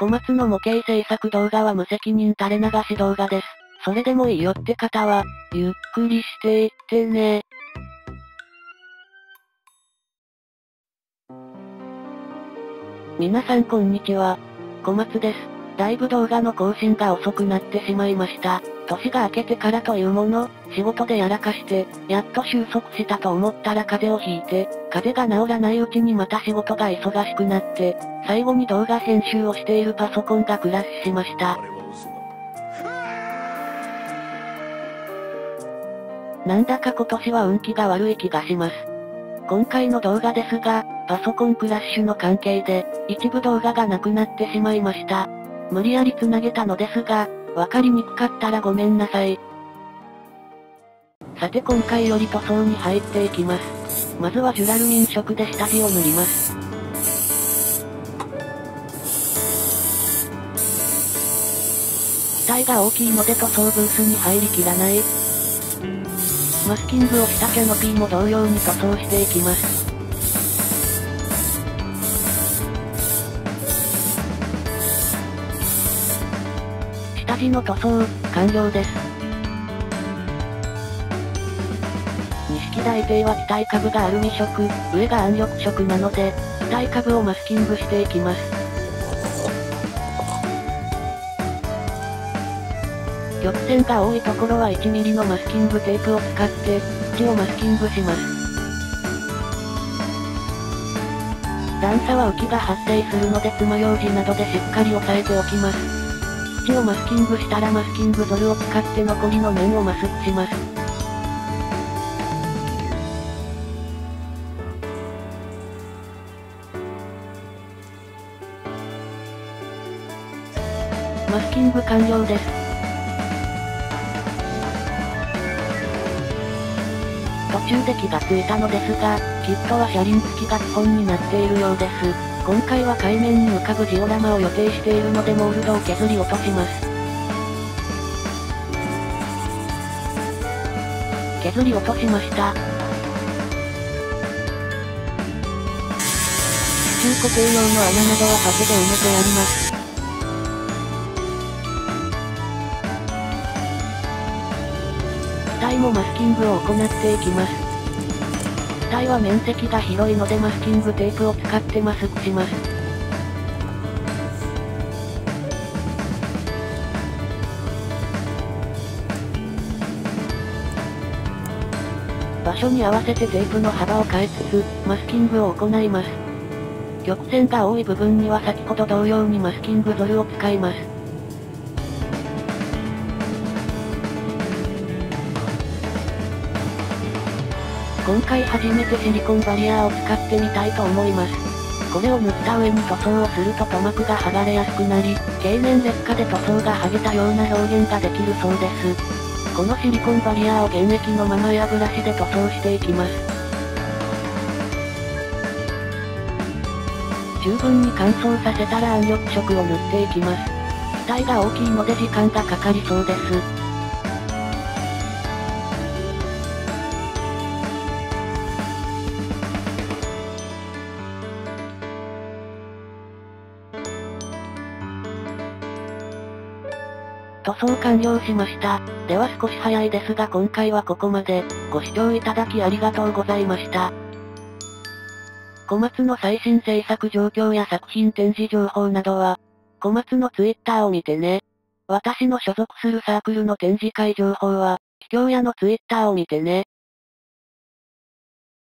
小松の模型制作動画は無責任垂れ流し動画です。それでもいいよって方は、ゆっくりしていってね。皆さんこんにちは。小松です。だいぶ動画の更新が遅くなってしまいました。年が明けてからというもの、仕事でやらかして、やっと収束したと思ったら風邪をひいて、風邪が治らないうちにまた仕事が忙しくなって、最後に動画編集をしているパソコンがクラッシュしました。なんだか今年は運気が悪い気がします。今回の動画ですが、パソコンクラッシュの関係で、一部動画がなくなってしまいました。無理やり繋げたのですが、わかりにくかったらごめんなさい。さて今回より塗装に入っていきます。まずはジュラルミン色で下地を塗ります。機体が大きいので塗装ブースに入りきらない。マスキングをしたキャノピーも同様に塗装していきます。下地の塗装、完了です。錦大帝は機体株がアルミ色、上が暗緑色なので、機体株をマスキングしていきます。曲線が多いところは 1mm のマスキングテープを使って、縁をマスキングします。段差は浮きが発生するので爪楊枝などでしっかり押さえておきます。縁をマスキングしたらマスキングドルを使って残りの面をマスクします。マスキング完了です。途中で気がついたのですが、キットは車輪付きが基本になっているようです。今回は海面に浮かぶジオラマを予定しているのでモールドを削り落とします。削り落としました。中固定用の穴などはパテで埋めてやります。体もマスキングを行っていきます。体は面積が広いのでマスキングテープを使ってマスクします。場所に合わせてテープの幅を変えつつ、マスキングを行います。曲線が多い部分には先ほど同様にマスキングドルを使います。今回初めてシリコンバリアを使ってみたいと思います。これを塗った上に塗装をすると塗膜が剥がれやすくなり、経年劣化で塗装が剥げたような表現ができるそうです。このシリコンバリアを原液のままエアブラシで塗装していきます。十分に乾燥させたら暗緑色を塗っていきます。機体が大きいので時間がかかりそうです。塗装完了しました。では少し早いですが今回はここまで、ご視聴いただきありがとうございました。小松の最新制作状況や作品展示情報などは、小松のツイッターを見てね。私の所属するサークルの展示会情報は、秘境屋のツイッターを見てね。